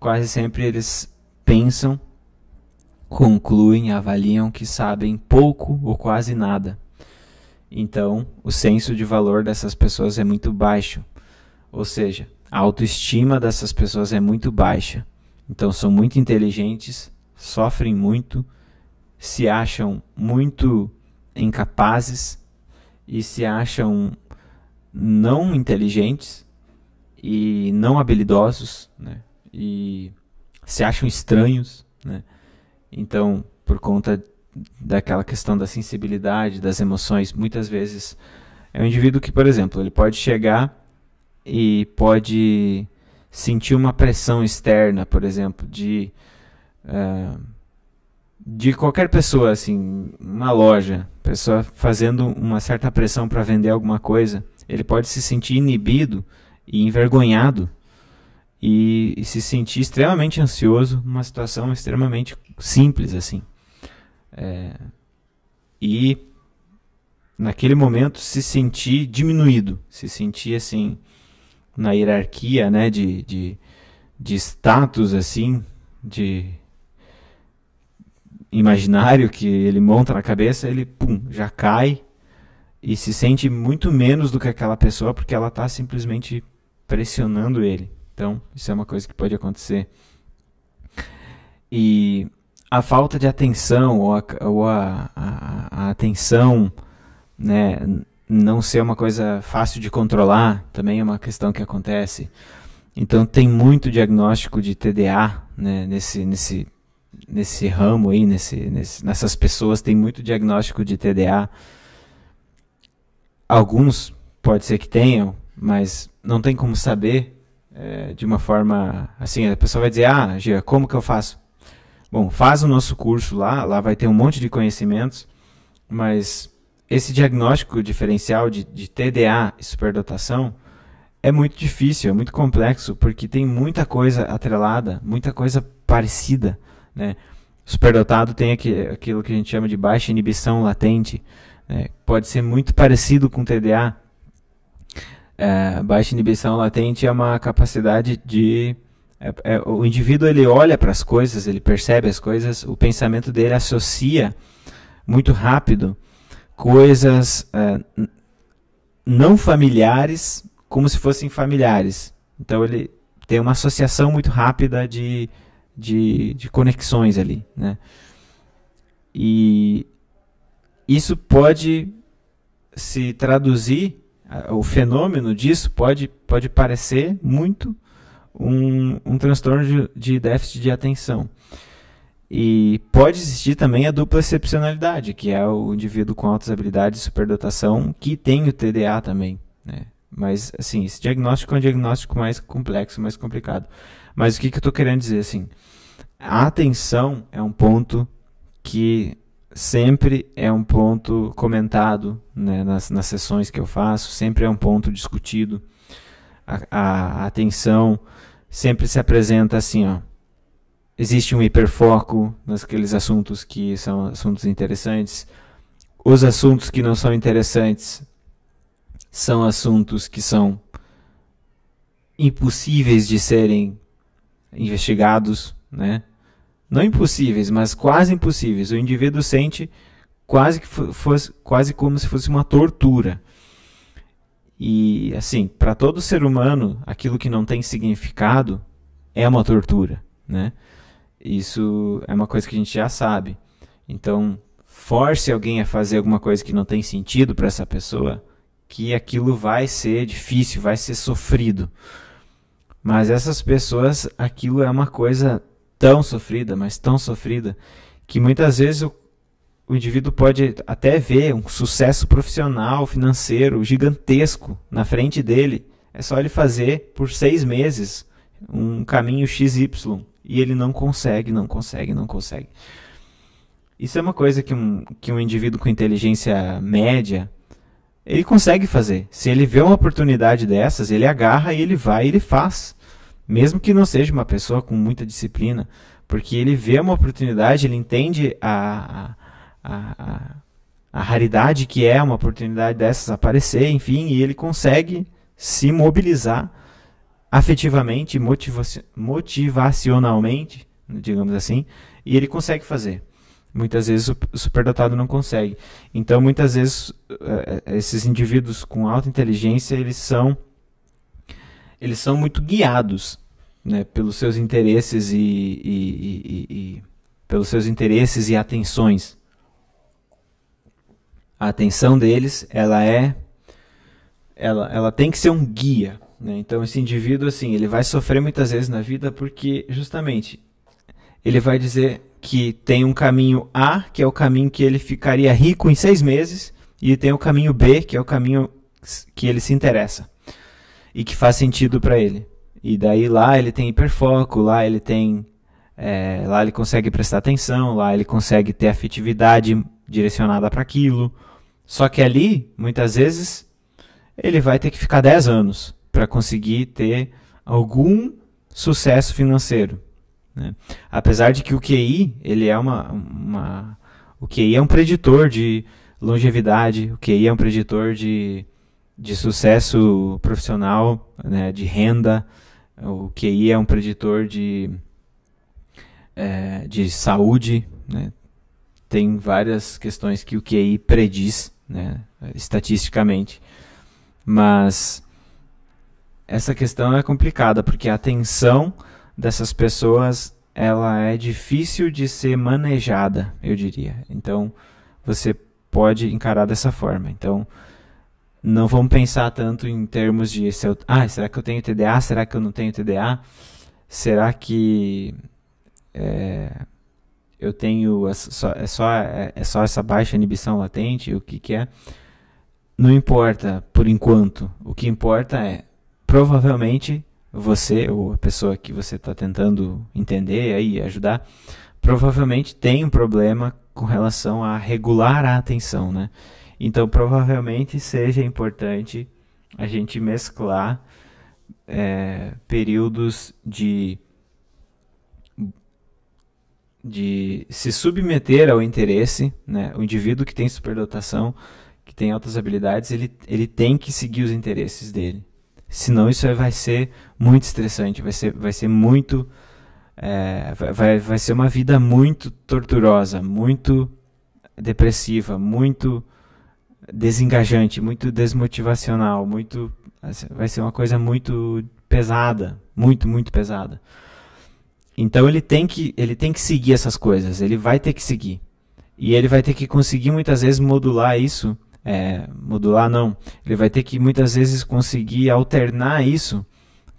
quase sempre eles pensam, concluem, avaliam que sabem pouco ou quase nada. Então, o senso de valor dessas pessoas é muito baixo. Ou seja, a autoestima dessas pessoas é muito baixa. Então, são muito inteligentes, sofrem muito, se acham muito incapazes e se acham não inteligentes e não habilidosos, né? E se acham estranhos, né? Então, por conta daquela questão da sensibilidade, das emoções, muitas vezes é um indivíduo que, por exemplo, ele pode chegar e pode sentir uma pressão externa, por exemplo, de uh, de qualquer pessoa, assim, uma loja, pessoa fazendo uma certa pressão para vender alguma coisa, ele pode se sentir inibido e envergonhado e, e, se sentir extremamente ansioso numa situação extremamente simples assim. É, e naquele momento se sentir diminuído, se sentir assim na hierarquia, né, de, de, de status assim, de imaginário que ele monta na cabeça, ele pum, já cai e se sente muito menos do que aquela pessoa porque ela está simplesmente pressionando ele. Então, isso é uma coisa que pode acontecer. E a falta de atenção ou a, ou a, a, a atenção, né, não ser uma coisa fácil de controlar, também é uma questão que acontece. Então, tem muito diagnóstico de TDA né, nesse, nesse, nesse ramo aí, nesse, nesse, nessas pessoas, tem muito diagnóstico de TDA Alguns pode ser que tenham, mas não tem como saber é, de uma forma assim. A pessoa vai dizer: Ah, Gia, como que eu faço? Bom, faz o nosso curso lá, lá vai ter um monte de conhecimentos, mas esse diagnóstico diferencial de, de TDA e superdotação é muito difícil, é muito complexo, porque tem muita coisa atrelada, muita coisa parecida. Né? Superdotado tem aqui, aquilo que a gente chama de baixa inibição latente, é, pode ser muito parecido com TDA. É, baixa inibição latente é uma capacidade de é, é, o indivíduo ele olha para as coisas, ele percebe as coisas, o pensamento dele associa muito rápido coisas é, não familiares como se fossem familiares. Então ele tem uma associação muito rápida de, de, de conexões ali, né? E isso pode se traduzir, o fenômeno disso pode, pode parecer muito um, um transtorno de, de déficit de atenção. E pode existir também a dupla excepcionalidade, que é o indivíduo com altas habilidades de superdotação que tem o TDA também. Né? Mas, assim, esse diagnóstico é um diagnóstico mais complexo, mais complicado. Mas o que, que eu estou querendo dizer? Assim, a atenção é um ponto que sempre é um ponto comentado né, nas, nas sessões que eu faço, sempre é um ponto discutido. A, a, atenção sempre se apresenta assim, ó. Existe um hiperfoco naqueles assuntos que são assuntos interessantes. Os assuntos que não são interessantes são assuntos que são impossíveis de serem investigados, né? Não impossíveis, mas quase impossíveis. O indivíduo sente quase que fosse quase como se fosse uma tortura. E assim, para todo ser humano, aquilo que não tem significado é uma tortura, né? Isso é uma coisa que a gente já sabe. Então, force alguém a fazer alguma coisa que não tem sentido para essa pessoa, que aquilo vai ser difícil, vai ser sofrido. Mas essas pessoas, aquilo é uma coisa tão sofrida, mas tão sofrida, que muitas vezes o, o indivíduo pode até ver um sucesso profissional, financeiro gigantesco na frente dele. É só ele fazer por seis meses um caminho XY e ele não consegue, não consegue, não consegue. Isso é uma coisa que um, que um indivíduo com inteligência média ele consegue fazer. Se ele vê uma oportunidade dessas, ele agarra e ele vai e ele faz. Mesmo que não seja uma pessoa com muita disciplina, porque ele vê uma oportunidade, ele entende a, a, a, a raridade que é uma oportunidade dessas aparecer, enfim, e ele consegue se mobilizar afetivamente, motiva motivacionalmente, digamos assim, e ele consegue fazer. Muitas vezes o superdotado não consegue. Então, muitas vezes eh, esses indivíduos com alta inteligência, eles são eles são muito guiados, né, pelos seus interesses e, e, e, e pelos seus interesses e atenções. A atenção deles, ela é ela, ela tem que ser um guia, né? Então esse indivíduo assim, ele vai sofrer muitas vezes na vida porque justamente ele vai dizer que tem um caminho A, que é o caminho que ele ficaria rico em seis meses, e tem o caminho B, que é o caminho que ele se interessa e que faz sentido para ele. E daí lá ele tem hiperfoco, lá ele tem. É, lá ele consegue prestar atenção, lá ele consegue ter afetividade direcionada para aquilo. Só que ali, muitas vezes, ele vai ter que ficar 10 anos para conseguir ter algum sucesso financeiro. Né? Apesar de que o QI, ele é uma, uma, o QI é um preditor de longevidade, o QI é um preditor de, de sucesso profissional, né, de renda, o QI é um preditor de, é, de saúde, né? Tem várias questões que o QI prediz, né, estatisticamente, mas essa questão é complicada porque a atenção dessas pessoas ela é difícil de ser manejada, eu diria. Então, você pode encarar dessa forma. Então, não vamos pensar tanto em termos de se eu, ah, será que eu tenho TDA? Será que eu não tenho TDA? Será que é, eu tenho é só, é, só, é, só essa baixa inibição latente? O que, que é? Não importa por enquanto. O que importa é provavelmente você ou a pessoa que você está tentando entender aí ajudar provavelmente tem um problema com relação a regular a atenção, né? Então provavelmente seja importante a gente mesclar é, períodos de de se submeter ao interesse, né? O indivíduo que tem superdotação, que tem altas habilidades, ele, ele tem que seguir os interesses dele. Senão isso vai ser muito estressante, vai ser, vai ser muito. É, vai, vai ser uma vida muito torturosa, muito depressiva, muito desengajante, muito desmotivacional, muito. Vai ser uma coisa muito pesada, muito, muito pesada. Então ele tem que, ele tem que seguir essas coisas, ele vai ter que seguir. E ele vai ter que conseguir muitas vezes modular isso é, modular, não. Ele vai ter que muitas vezes conseguir alternar isso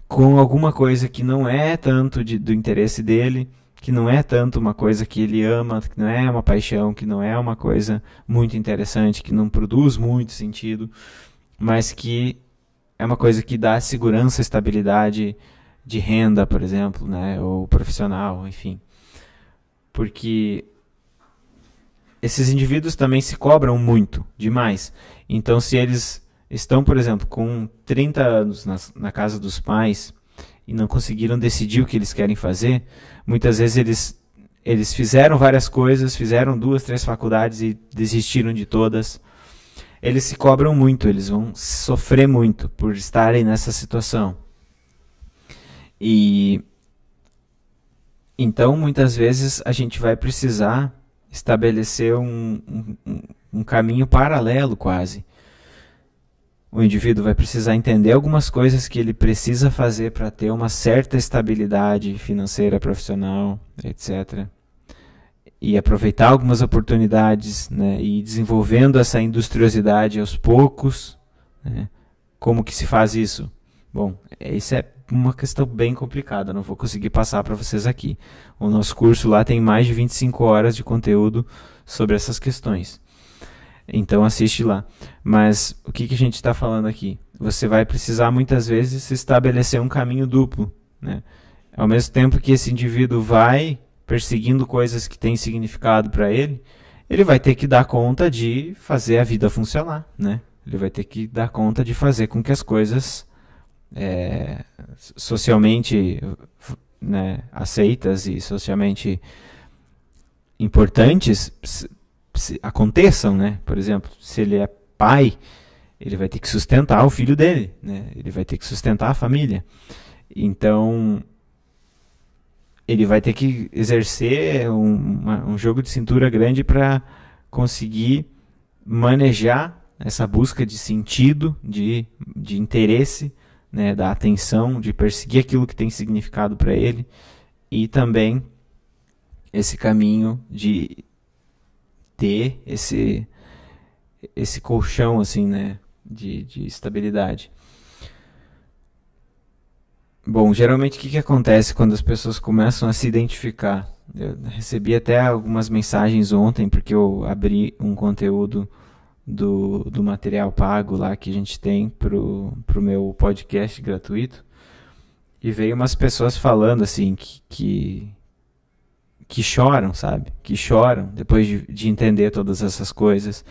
com alguma coisa que não é tanto de, do interesse dele, que não é tanto uma coisa que ele ama, que não é uma paixão, que não é uma coisa muito interessante, que não produz muito sentido, mas que é uma coisa que dá segurança, estabilidade de renda, por exemplo, né, ou profissional, enfim. Porque esses indivíduos também se cobram muito, demais. Então, se eles estão, por exemplo, com 30 anos na, na casa dos pais e não conseguiram decidir o que eles querem fazer, muitas vezes eles, eles fizeram várias coisas, fizeram duas, três faculdades e desistiram de todas. Eles se cobram muito, eles vão sofrer muito por estarem nessa situação. E então muitas vezes a gente vai precisar estabelecer um, um, um caminho paralelo quase o indivíduo vai precisar entender algumas coisas que ele precisa fazer para ter uma certa estabilidade financeira, profissional, etc. E aproveitar algumas oportunidades, né, e ir desenvolvendo essa industriosidade aos poucos. Né. Como que se faz isso? Bom, isso é uma questão bem complicada, não vou conseguir passar para vocês aqui. O nosso curso lá tem mais de 25 horas de conteúdo sobre essas questões. Então assiste lá. Mas o que, que a gente está falando aqui? Você vai precisar muitas vezes estabelecer um caminho duplo. Né? Ao mesmo tempo que esse indivíduo vai perseguindo coisas que têm significado para ele, ele vai ter que dar conta de fazer a vida funcionar. Né? Ele vai ter que dar conta de fazer com que as coisas é, socialmente né, aceitas e socialmente importantes aconteçam, né? Por exemplo, se ele é pai, ele vai ter que sustentar o filho dele, né? Ele vai ter que sustentar a família. Então, ele vai ter que exercer um, uma, um jogo de cintura grande para conseguir manejar essa busca de sentido, de, de interesse, né, da atenção, de perseguir aquilo que tem significado para ele e também esse caminho de ter esse esse colchão assim, né, de, de estabilidade. Bom, geralmente o que, que acontece quando as pessoas começam a se identificar? Eu recebi até algumas mensagens ontem, porque eu abri um conteúdo do, do material pago lá que a gente tem pro, pro meu podcast gratuito. E veio umas pessoas falando assim que, que que choram, sabe? Que choram depois de, de entender todas essas coisas.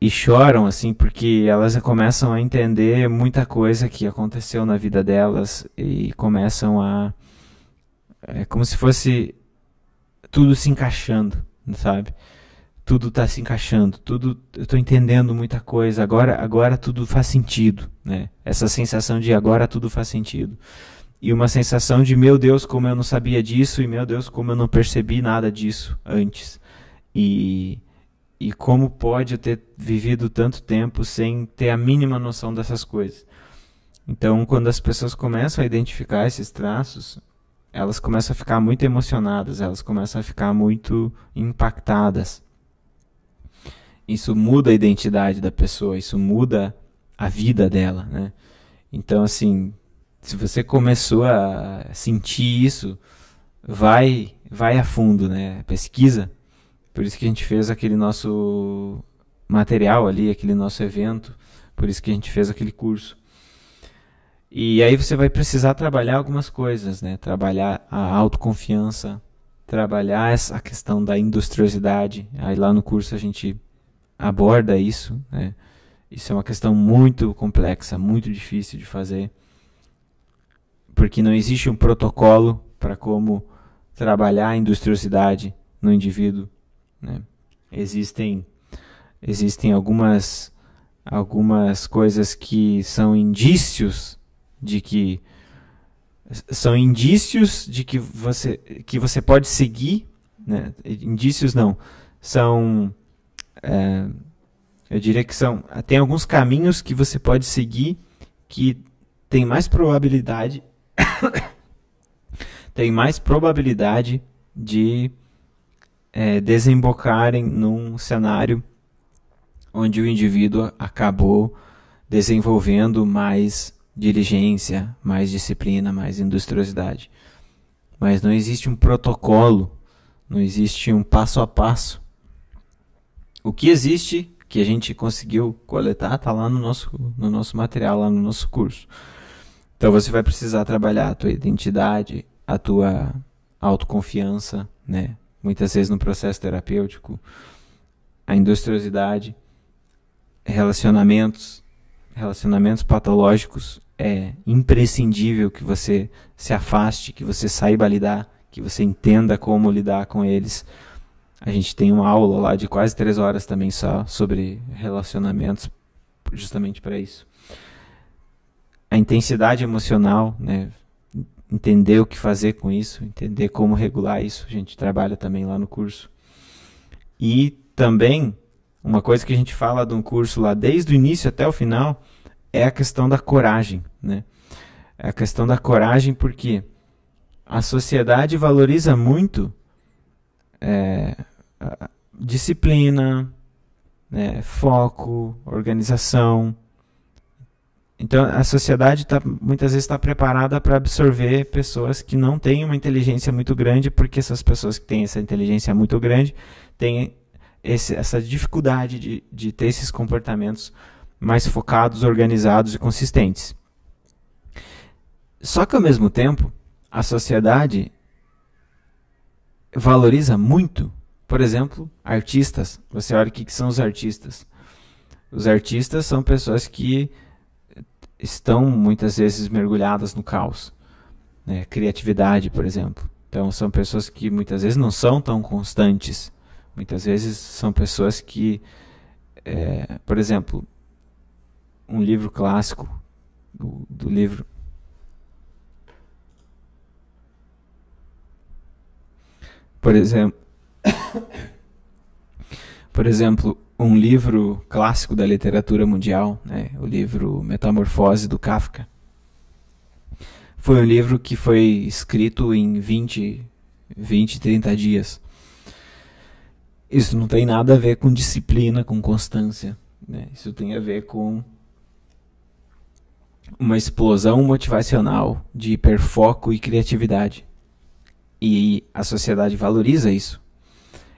E choram, assim, porque elas começam a entender muita coisa que aconteceu na vida delas e começam a. É como se fosse tudo se encaixando, sabe? Tudo está se encaixando, tudo eu estou entendendo muita coisa. Agora, agora tudo faz sentido, né? Essa sensação de agora tudo faz sentido e uma sensação de meu Deus, como eu não sabia disso e meu Deus, como eu não percebi nada disso antes. E e como pode eu ter vivido tanto tempo sem ter a mínima noção dessas coisas. Então, quando as pessoas começam a identificar esses traços, elas começam a ficar muito emocionadas, elas começam a ficar muito impactadas. Isso muda a identidade da pessoa, isso muda a vida dela, né? Então, assim, se você começou a sentir isso, vai, vai a fundo, né? Pesquisa. Por isso que a gente fez aquele nosso material ali, aquele nosso evento, por isso que a gente fez aquele curso. E aí você vai precisar trabalhar algumas coisas, né? Trabalhar a autoconfiança, trabalhar essa questão da industriosidade. Aí lá no curso a gente aborda isso, né? Isso é uma questão muito complexa, muito difícil de fazer porque não existe um protocolo para como trabalhar a industriosidade no indivíduo. Né? Existem, existem algumas, algumas coisas que são indícios de que são indícios de que você que você pode seguir, né? indícios não, são é, eu diria que são tem alguns caminhos que você pode seguir que tem mais probabilidade (coughs) tem mais probabilidade de é, desembocarem num cenário onde o indivíduo acabou desenvolvendo mais diligência, mais disciplina, mais industriosidade. Mas não existe um protocolo, não existe um passo a passo. O que existe, que a gente conseguiu coletar, está lá no nosso, no nosso material, lá no nosso curso. Então você vai precisar trabalhar a tua identidade, a tua autoconfiança, né? Muitas vezes no processo terapêutico, a industriosidade, relacionamentos, relacionamentos patológicos é imprescindível que você se afaste, que você saiba lidar, que você entenda como lidar com eles. A gente tem uma aula lá de quase três horas também só sobre relacionamentos, justamente para isso. A intensidade emocional, né? entender o que fazer com isso, entender como regular isso, a gente trabalha também lá no curso. E também, uma coisa que a gente fala de um curso lá desde o início até o final, é a questão da coragem, né? É a questão da coragem porque a sociedade valoriza muito é, disciplina, né, foco, organização. Então a sociedade tá, muitas vezes está preparada para absorver pessoas que não têm uma inteligência muito grande, porque essas pessoas que têm essa inteligência muito grande têm esse, essa dificuldade de, de ter esses comportamentos mais focados, organizados e consistentes. Só que ao mesmo tempo, a sociedade valoriza muito, por exemplo, artistas. Você olha o que, que são os artistas. Os artistas são pessoas que estão muitas vezes mergulhadas no caos. Né? Criatividade, por exemplo. Então, são pessoas que muitas vezes não são tão constantes. Muitas vezes são pessoas que, é, por exemplo, um livro clássico do, do livro. Por exemplo, (coughs) por exemplo, um livro clássico da literatura mundial, né, o livro Metamorfose do Kafka. Foi um livro que foi escrito em 20, 20, 30 dias. Isso não tem nada a ver com disciplina, com constância. Né? Isso tem a ver com uma explosão motivacional de hiperfoco e criatividade. E a sociedade valoriza isso.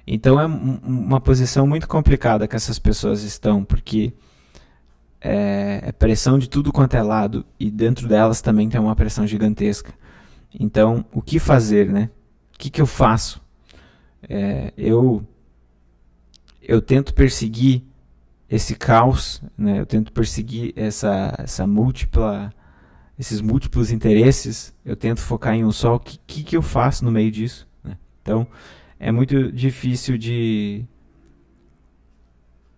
Então é uma posição muito complicada que essas pessoas estão, porque é, é, pressão de tudo quanto é lado e dentro delas também tem uma pressão gigantesca. Então, o que fazer, né? O que, que eu faço? É, eu eu tento perseguir esse caos, né? Eu tento perseguir essa essa múltipla esses múltiplos interesses. Eu tento focar em um só. O que, que, que eu faço no meio disso? Né? Então é muito difícil de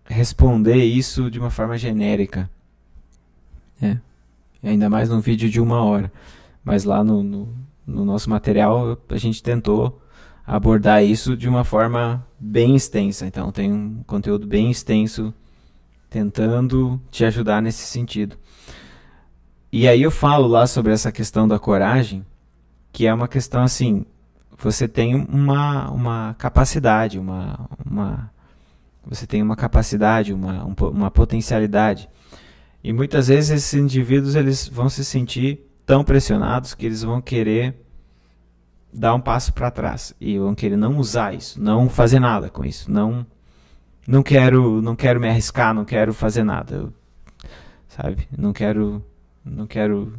responder isso de uma forma genérica. É. Ainda mais num vídeo de uma hora. Mas lá no, no, no nosso material a gente tentou abordar isso de uma forma bem extensa. Então tem um conteúdo bem extenso tentando te ajudar nesse sentido. E aí eu falo lá sobre essa questão da coragem, que é uma questão assim, você tem uma, uma capacidade, uma, uma você tem uma capacidade, uma, uma potencialidade. E muitas vezes esses indivíduos eles vão se sentir tão pressionados que eles vão querer dar um passo para trás e vão querer não usar isso, não fazer nada com isso, não não quero, não quero me arriscar, não quero fazer nada, eu, sabe? Não quero, não quero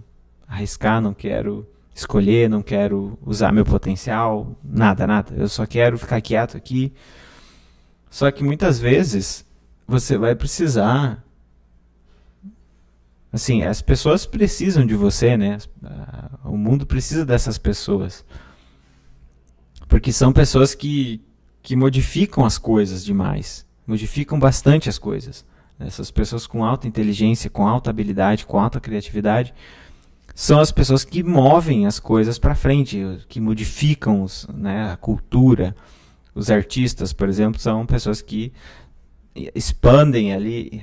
arriscar, não quero escolher, não quero usar meu potencial, nada, nada. Eu só quero ficar quieto aqui. Só que muitas vezes você vai precisar assim, as pessoas precisam de você, né? O mundo precisa dessas pessoas. Porque são pessoas que que modificam as coisas demais modificam bastante as coisas. Essas pessoas com alta inteligência, com alta habilidade, com alta criatividade, são as pessoas que movem as coisas para frente, que modificam os, né, a cultura. Os artistas, por exemplo, são pessoas que expandem ali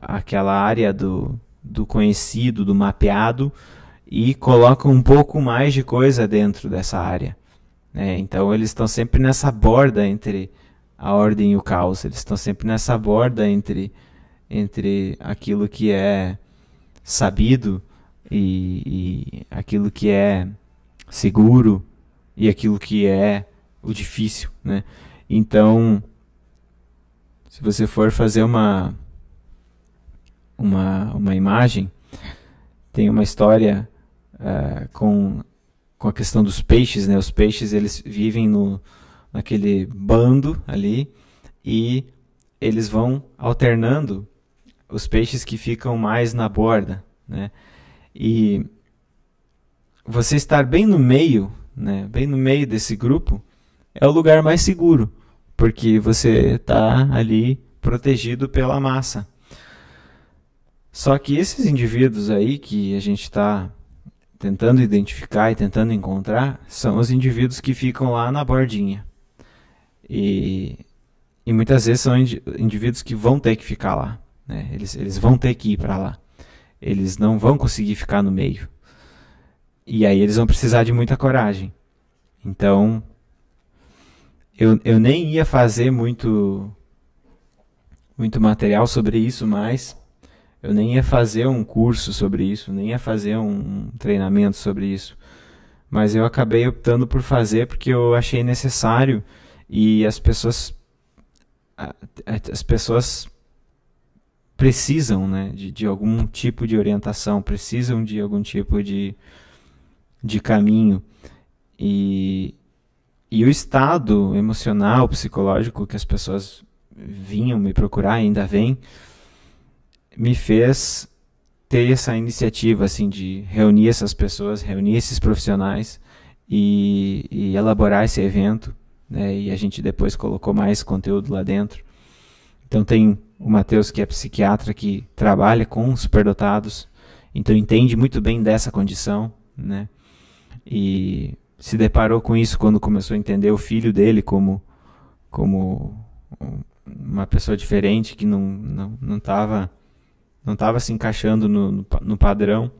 aquela área do, do conhecido, do mapeado e colocam um pouco mais de coisa dentro dessa área. Né? Então eles estão sempre nessa borda entre a ordem e o caos. Eles estão sempre nessa borda entre, entre aquilo que é sabido e, e aquilo que é seguro e aquilo que é o difícil, né? Então, se você for fazer uma uma, uma imagem, tem uma história uh, com, com a questão dos peixes, né? Os peixes eles vivem no, naquele bando ali e eles vão alternando os peixes que ficam mais na borda, né? E você estar bem no meio, né, bem no meio desse grupo, é o lugar mais seguro, porque você está ali protegido pela massa. Só que esses indivíduos aí que a gente está tentando identificar e tentando encontrar são os indivíduos que ficam lá na bordinha. E, e muitas vezes são indivíduos que vão ter que ficar lá. Né? Eles, eles vão ter que ir para lá. Eles não vão conseguir ficar no meio. E aí eles vão precisar de muita coragem. Então, eu, eu nem ia fazer muito, muito material sobre isso, mas eu nem ia fazer um curso sobre isso, nem ia fazer um treinamento sobre isso. Mas eu acabei optando por fazer porque eu achei necessário e as pessoas as pessoas precisam né, de, de algum tipo de orientação, precisam de algum tipo de, de caminho. E, e o estado emocional, psicológico que as pessoas vinham me procurar, ainda vêm, me fez ter essa iniciativa assim de reunir essas pessoas, reunir esses profissionais e, e elaborar esse evento. Né? E a gente depois colocou mais conteúdo lá dentro. Então tem o Matheus que é psiquiatra que trabalha com superdotados, então entende muito bem dessa condição, né? E se deparou com isso quando começou a entender o filho dele como como uma pessoa diferente que não não não estava não tava se encaixando no, no, padrão.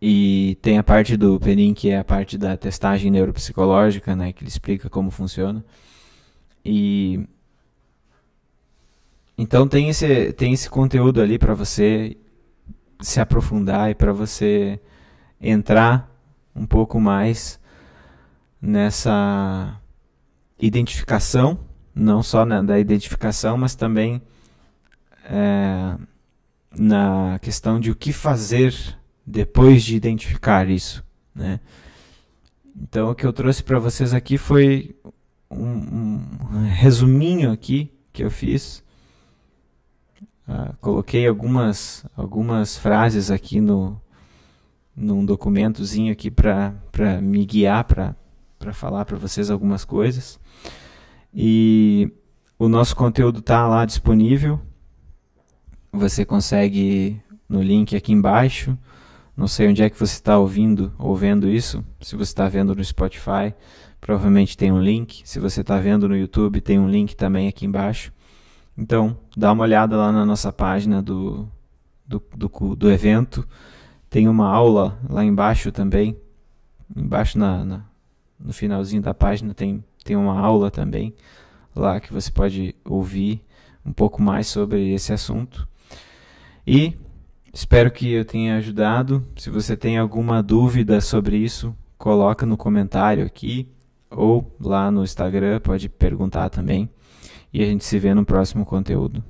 E tem a parte do Penin, que é a parte da testagem neuropsicológica, né, que ele explica como funciona. E então tem esse, tem esse conteúdo ali para você se aprofundar e para você entrar um pouco mais nessa identificação, não só na, da identificação, mas também é, na questão de o que fazer depois de identificar isso, né? Então o que eu trouxe para vocês aqui foi um, um, resuminho aqui que eu fiz. Uh, coloquei algumas algumas frases aqui no num documentozinho aqui para me guiar para falar para vocês algumas coisas. E o nosso conteúdo está lá disponível você consegue no link aqui embaixo. Não sei onde é que você está ouvindo ou vendo isso. Se você está vendo no Spotify, provavelmente tem um link. Se você está vendo no YouTube, tem um link também aqui embaixo. Então, dá uma olhada lá na nossa página do, do, do, do evento. Tem uma aula lá embaixo também. Embaixo na, na, no finalzinho da página tem, tem uma aula também lá que você pode ouvir um pouco mais sobre esse assunto. E espero que eu tenha ajudado. Se você tem alguma dúvida sobre isso, coloca no comentário aqui ou lá no Instagram, pode perguntar também. E a gente se vê no próximo conteúdo.